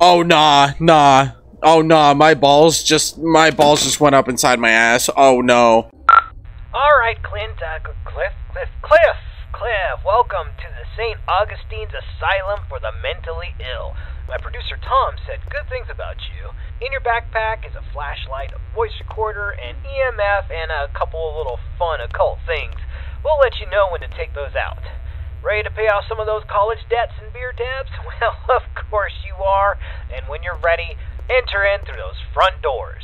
Oh nah, nah. Oh nah, my balls just my balls just went up inside my ass. Oh no. Alright, Clint, uh, Cliff, Cliff, Cliff, Cliff, welcome to the St. Augustine's Asylum for the Mentally Ill. My producer Tom said good things about you. In your backpack is a flashlight, a voice recorder, an EMF, and a couple of little fun occult things. We'll let you know when to take those out. Ready to pay off some of those college debts and beer tabs? Well, of course you are. And when you're ready, enter in through those front doors.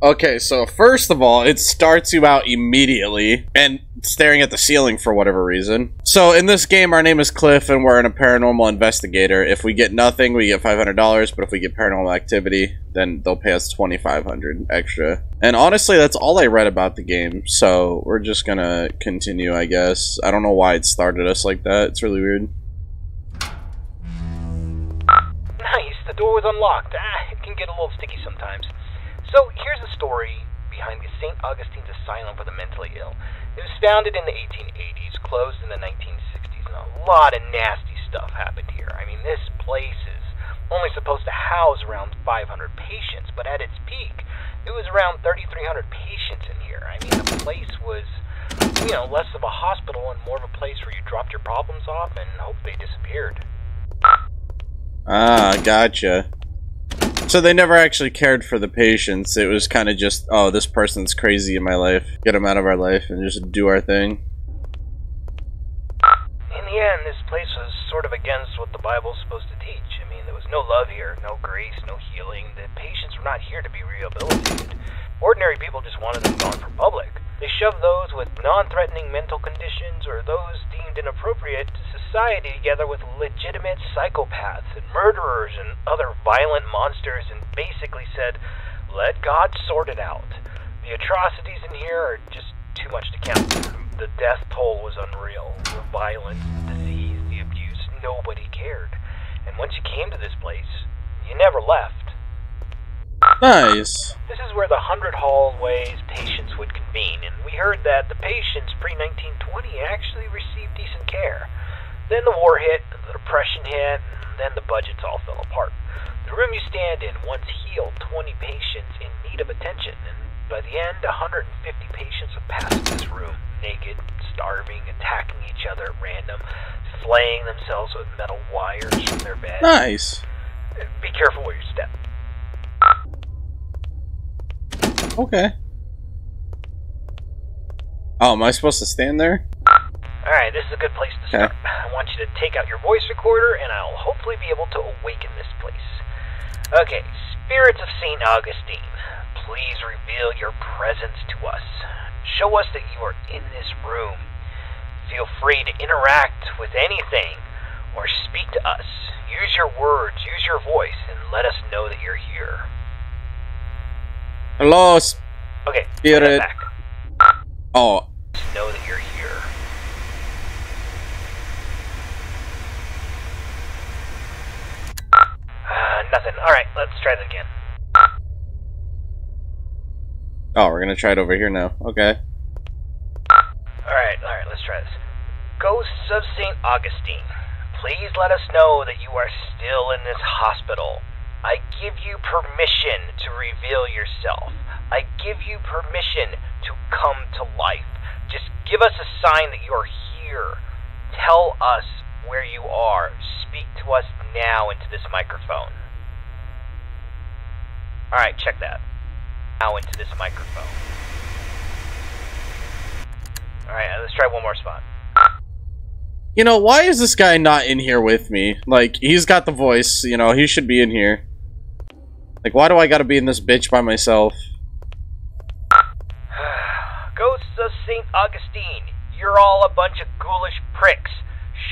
Okay, so first of all, it starts you out immediately and staring at the ceiling for whatever reason. So in this game, our name is Cliff and we're in a paranormal investigator. If we get nothing, we get $500, but if we get paranormal activity, then they'll pay us 2500 extra. And honestly, that's all I read about the game, so we're just gonna continue, I guess. I don't know why it started us like that. It's really weird. Nice, the door was unlocked. Ah, it can get a little sticky sometimes. So here's the story behind the St. Augustine's Asylum for the Mentally Ill. It was founded in the 1880s, closed in the 1960s, and a lot of nasty stuff happened here. I mean, this place is only supposed to house around 500 patients, but at its peak, it was around 3,300 patients in here. I mean, the place was, you know, less of a hospital and more of a place where you dropped your problems off and hoped they disappeared. Ah, gotcha. So they never actually cared for the patients. It was kind of just, oh, this person's crazy in my life. Get them out of our life and just do our thing. In the end, this place was sort of against what the Bible's supposed to teach. I mean, there was no love here, no grace, no healing. The patients were not here to be rehabilitated. Ordinary people just wanted them gone from public. They shoved those with non-threatening mental conditions or those deemed inappropriate to society together with legitimate psychopaths and murderers and other violent monsters and basically said, let God sort it out. The atrocities in here are just too much to count. The death toll was unreal. The violence, the disease, the abuse, nobody cared. And once you came to this place, you never left. Nice. This is where the hundred hallways patients would convene, and we heard that the patients pre 1920 actually received decent care. Then the war hit, the depression hit, and then the budgets all fell apart. The room you stand in once healed 20 patients in need of attention, and by the end, 150 patients have passed this room, naked, starving, attacking each other at random, slaying themselves with metal wires from their beds. Nice. Be careful where you step. Okay. Oh, am I supposed to stand there? Alright, this is a good place to start. I want you to take out your voice recorder, and I'll hopefully be able to awaken this place. Okay, spirits of St. Augustine, please reveal your presence to us. Show us that you are in this room. Feel free to interact with anything or speak to us. Use your words, use your voice, and let us know that you're here. Hello, Okay, spirit. back. Oh, Just know that you're here. Uh, nothing. Alright, let's try that again. oh, we're gonna try it over here now. Okay. Alright, alright, let's try this. Ghosts of St. Augustine, please let us know that you are still in this hospital. I give you permission to reveal yourself. I give you permission to come to life. Just give us a sign that you're here. Tell us where you are. Speak to us now into this microphone. Alright, check that. Now into this microphone. Alright, let's try one more spot. You know, why is this guy not in here with me? Like, he's got the voice, you know, he should be in here. Like, why do I gotta be in this bitch by myself? Ghosts of St. Augustine, you're all a bunch of ghoulish pricks.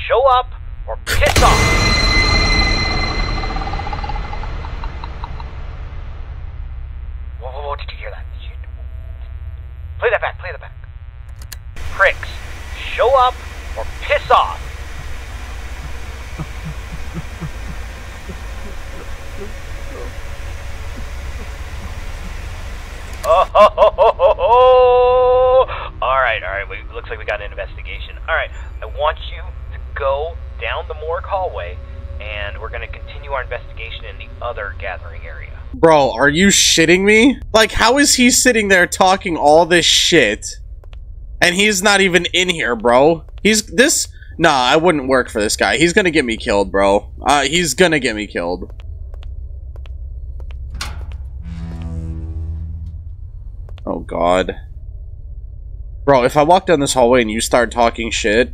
Show up or piss off! Whoa, whoa, whoa, did you hear that? Play that back, play that back. Pricks, show up or piss off! Oh. All right, all right. We, looks like we got an investigation. All right, I want you to go down the morgue hallway and we're gonna continue our investigation in the other gathering area. Bro, are you shitting me? Like, how is he sitting there talking all this shit? And he's not even in here, bro. He's this. Nah, I wouldn't work for this guy. He's gonna get me killed, bro. Uh, he's gonna get me killed. Oh, God. Bro, if I walk down this hallway and you start talking shit,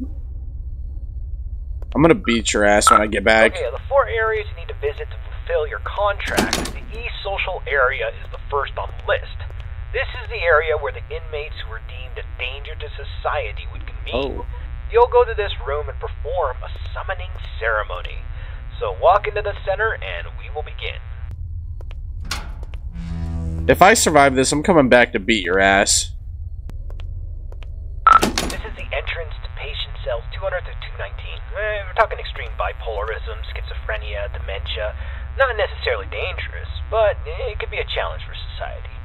I'm gonna beat your ass when I get back. Okay, the four areas you need to visit to fulfill your contract. The East Social area is the first on the list. This is the area where the inmates who are deemed a danger to society would convene. Oh. You'll go to this room and perform a summoning ceremony. So walk into the center and we will begin. If I survive this, I'm coming back to beat your ass. This is the entrance to patient cells 200 to 219. Eh, we're talking extreme bipolarism, schizophrenia, dementia. Not necessarily dangerous, but it could be a challenge for society.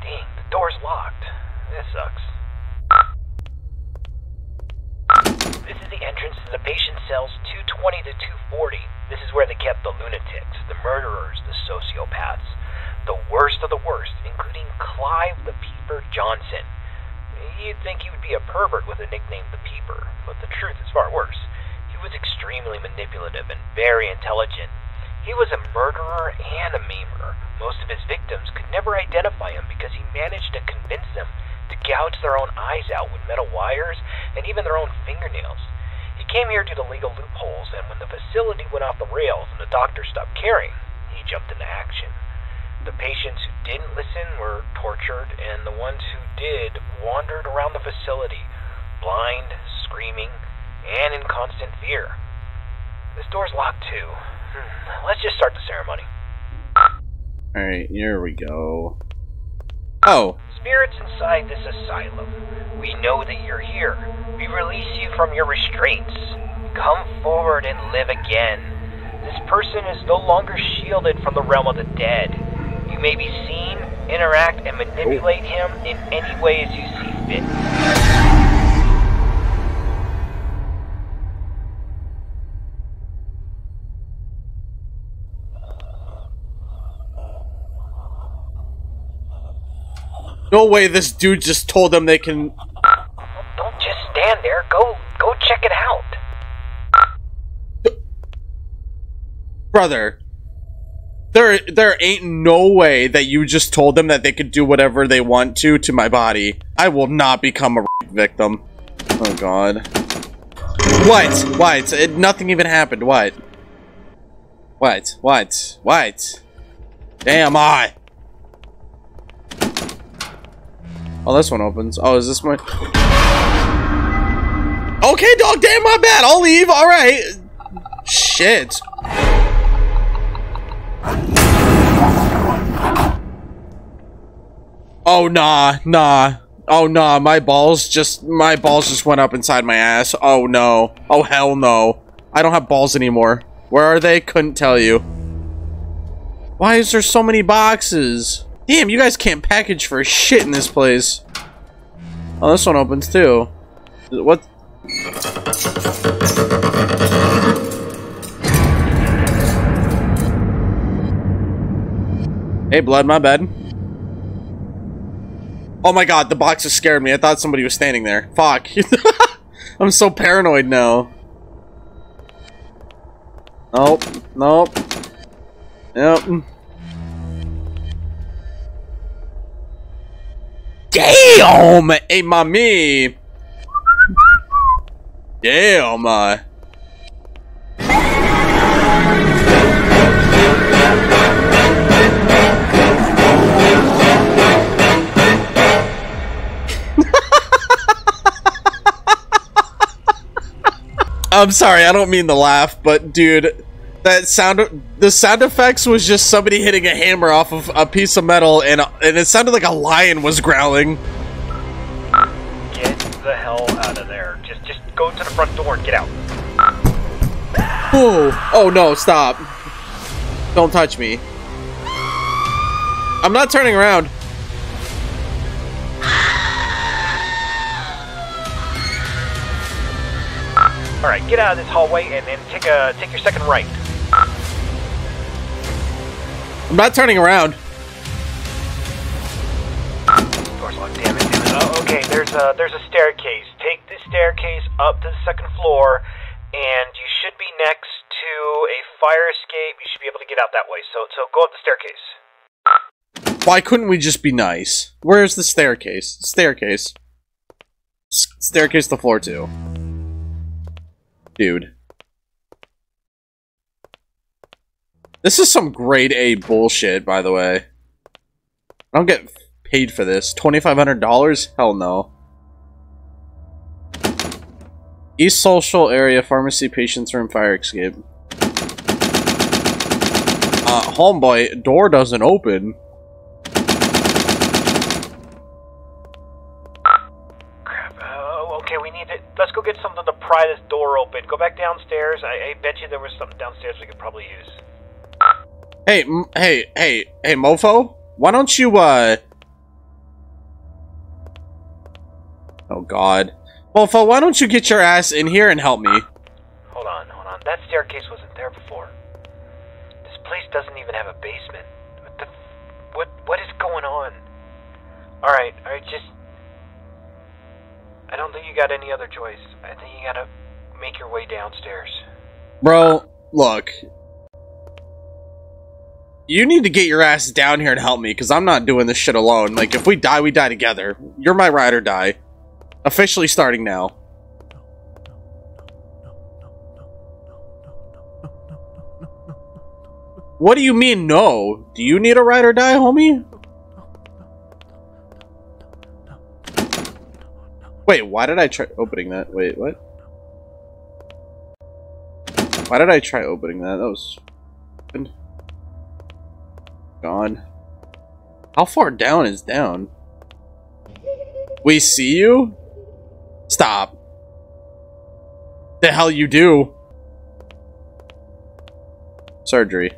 Dang, the door's locked. This sucks. This is the entrance to the patient cells 220 to 240. This is where they kept the lunatics, the murderers, the sociopaths. The worst of the worst, including Clive the Peeper Johnson. You'd think he would be a pervert with a nickname the Peeper, but the truth is far worse. He was extremely manipulative and very intelligent. He was a murderer and a memer. Most of his victims could never identify him because he managed to convince them to gouge their own eyes out with metal wires and even their own fingernails. He came here due to legal loopholes, and when the facility went off the rails and the doctor stopped caring, he jumped into action. The patients who didn't listen were tortured, and the ones who did wandered around the facility, blind, screaming, and in constant fear. This door's locked too. Hmm, Let's just start the ceremony. Alright, here we go. Oh, Spirits inside this asylum, we know that you're here. We release you from your restraints. Come forward and live again. This person is no longer shielded from the realm of the dead. You may be seen, interact, and manipulate him in any way as you see fit. no way this dude just told them they can. Don't just stand there. Go, go check it out. Brother. There, there ain't no way that you just told them that they could do whatever they want to to my body. I will not become a victim. Oh god. What? What? It, nothing even happened. What? What? What? What? Damn I. Oh, this one opens. Oh, is this my? Okay, dog. Damn, my bad. I'll leave. All right. Shit. Oh nah, nah. Oh nah, my balls just my balls just went up inside my ass. Oh no. Oh hell no. I don't have balls anymore. Where are they? Couldn't tell you. Why is there so many boxes? Damn, you guys can't package for shit in this place. Oh, this one opens too. What? Hey, blood, my bad. Oh my god, the box boxes scared me. I thought somebody was standing there. Fuck. I'm so paranoid now. Nope. Nope. Yep. Damn! Hey, mommy! Damn! Uh. I'm sorry, I don't mean to laugh, but dude, that sound the sound effects was just somebody hitting a hammer off of a piece of metal and and it sounded like a lion was growling. Get the hell out of there. Just, just go to the front door and get out. Oh, oh no, stop. Don't touch me. I'm not turning around. All right, get out of this hallway and then take a take your second right. I'm not turning around. Door's locked. Damn it, damn it. Oh, okay, there's a there's a staircase. Take the staircase up to the second floor, and you should be next to a fire escape. You should be able to get out that way. So so go up the staircase. Why couldn't we just be nice? Where's the staircase? Staircase. S staircase to floor two. Dude. This is some grade A bullshit, by the way. I don't get paid for this. $2,500? Hell no. East Social Area Pharmacy Patient's Room Fire Escape. Uh, homeboy, door doesn't open. Crap. Oh, okay. We need to. Let's go get something to pry this door open. Go back downstairs. I, I bet you there was something downstairs we could probably use. Hey, m hey, hey, hey, mofo? Why don't you, uh... Oh, God. Mofo, why don't you get your ass in here and help me? Hold on, hold on. That staircase wasn't there before. This place doesn't even have a basement. What the? What? What is going on? All right, all right. Just. I don't think you got any other choice. I think you gotta make your way downstairs. Bro, look. You need to get your ass down here and help me, because I'm not doing this shit alone. Like, if we die, we die together. You're my ride or die. Officially starting now. What do you mean, no? Do you need a ride or die, homie? Wait, why did I try opening that? Wait, what? Why did I try opening that? That was... Gone. How far down is down? We see you? Stop. The hell you do? Surgery.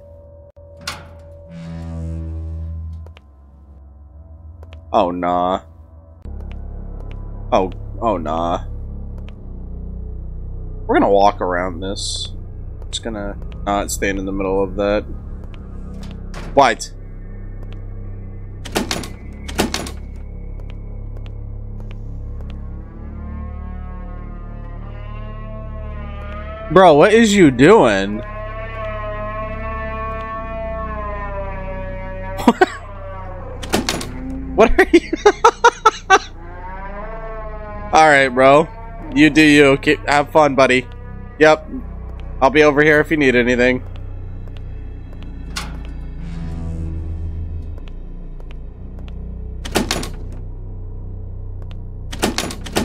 Oh, nah. Oh, oh, nah. We're gonna walk around this. Just gonna not stand in the middle of that. What? Bro, what is you doing? Alright, bro. You do you. Keep, have fun, buddy. Yep. I'll be over here if you need anything.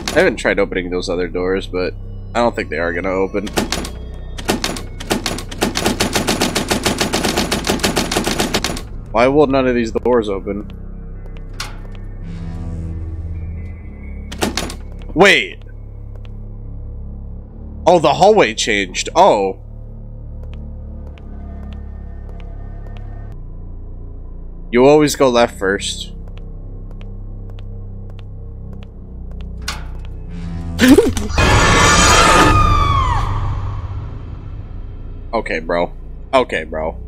I haven't tried opening those other doors, but I don't think they are gonna open. Why will none of these doors open? Wait! Oh, the hallway changed. Oh. You always go left first. okay, bro. Okay, bro.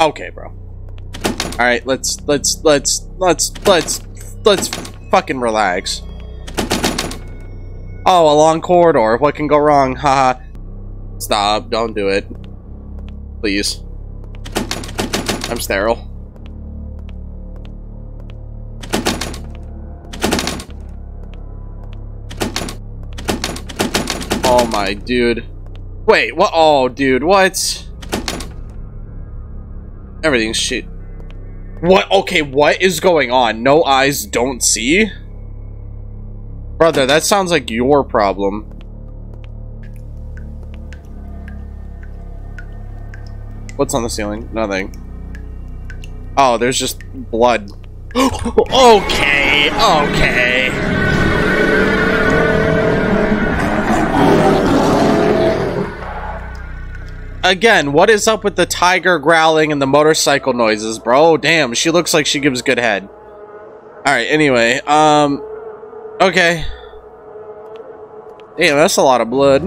Okay, bro. All right, let's let's let's let's let's let's fucking relax. Oh, a long corridor. What can go wrong? Haha. Stop. Don't do it. Please. I'm sterile. Oh my dude. Wait, what? Oh, dude, what? Everything's shit. What? Okay, what is going on? No eyes don't see? Brother, that sounds like your problem. What's on the ceiling? Nothing. Oh, there's just blood. okay, okay. Again, what is up with the tiger growling and the motorcycle noises, bro? Damn, she looks like she gives good head. Alright, anyway, um... Okay. Damn, that's a lot of blood.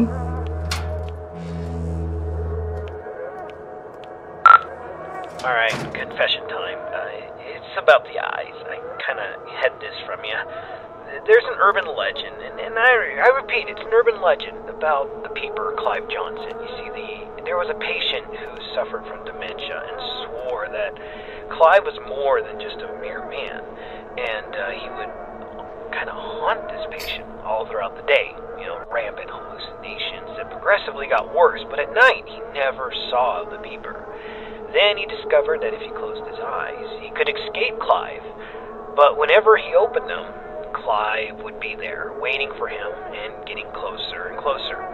Alright, confession time. It's about the eyes. I kind of had this from you. There's an urban legend, and, and I, I repeat, it's an urban legend about the peeper Clive Johnson. You see, the there was a patient who suffered from dementia and swore that Clive was more than just a mere man, and uh, he would kind of haunt this patient all throughout the day. You know, rampant hallucinations that progressively got worse, but at night he never saw the peeper. Then he discovered that if he closed his eyes, he could escape Clive. But whenever he opened them, Clive would be there, waiting for him and getting closer and closer.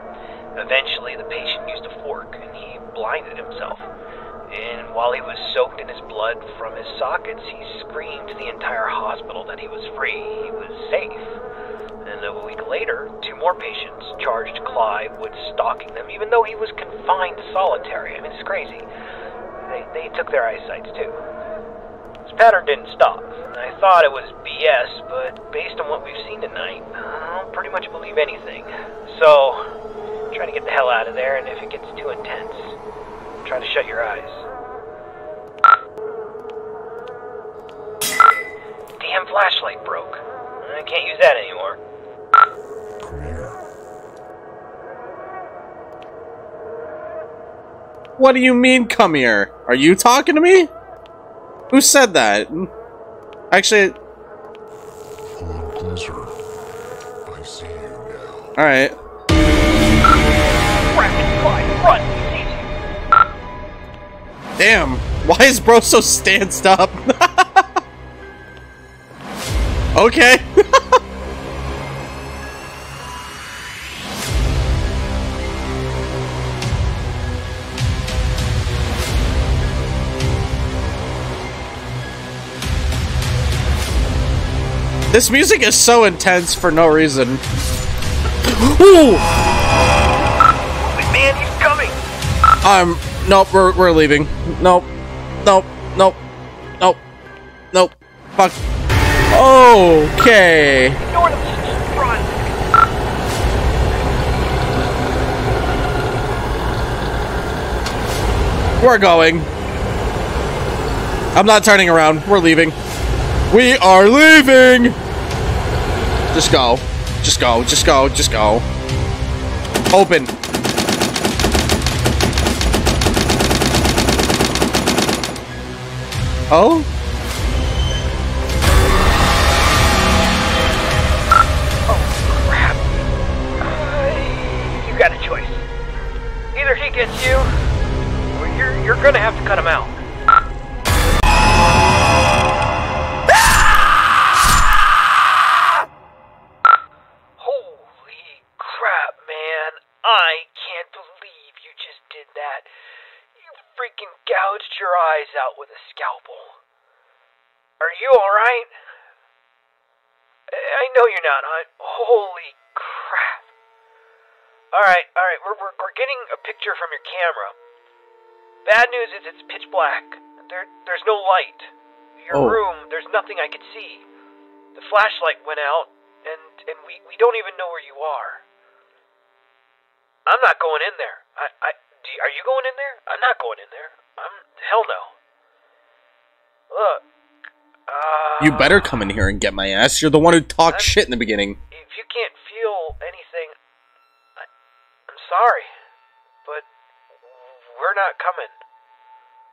Eventually, the patient used a fork and he blinded himself. And while he was soaked in his blood from his sockets, he screamed to the entire hospital that he was free, he was safe. And a week later, two more patients charged Clive with stalking them, even though he was confined to solitary. I mean, it's crazy. They, they took their eyesights too. This pattern didn't stop. I thought it was BS, but based on what we've seen tonight, I'll pretty much believe anything. So, try to get the hell out of there, and if it gets too intense, try to shut your eyes. Damn flashlight broke. I can't use that anymore. What do you mean, come here? Are you talking to me? Who said that? Actually... Hello, closer. I see you now. Alright. Rapid fire, run! He sees you. Damn. Why is bro so stanced up? okay. This music is so intense for no reason. Ooh! Wait, man, he's coming! Um, nope, we're, we're leaving. Nope. Nope. Nope. Nope. Nope. Fuck. Okay. We're going. I'm not turning around. We're leaving. We are leaving! Just go. Just go. Just go. Just go. Open. Oh? Out with a scalpel. Are you alright? I know you're not, huh? Holy crap. Alright, alright, we're, we're, we're getting a picture from your camera. Bad news is it's pitch black. There, there's no light. Your Oh. room, there's nothing I could see. The flashlight went out, and, and we, we don't even know where you are. I'm not going in there. I, I, do are you going in there? I'm not going in there. I'm, hell no. Look, uh... You better come in here and get my ass. You're the one who talked I'm- shit in the beginning. If you can't feel anything, I, I'm sorry, but we're not coming.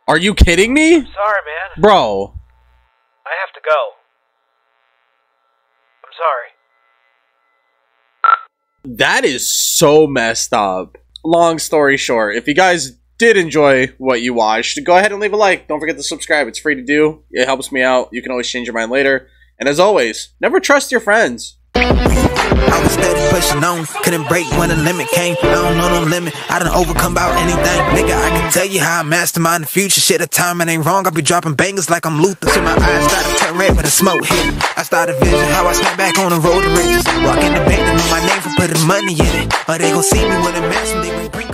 Are you kidding me? Sorry, man. Bro. I have to go. I'm sorry. That is so messed up. Long story short, if you guys did enjoy what you watched, go ahead and leave a like. Don't forget to subscribe. It's free to do. It helps me out. You can always change your mind later. And as always, never trust your friends. I was steady pushing on, couldn't break when the limit came. I don't know no limit, I done overcome about anything. Nigga, I can tell you how I mastermind the future. Shit, the timing ain't wrong. I be dropping bangers like I'm Luther. See my eyes start to turn red when the smoke hit. I started vision how I snap back on the road to riches. Rocking the bank, they know my name for putting money in it. Or they gon' see me with a mask when they bring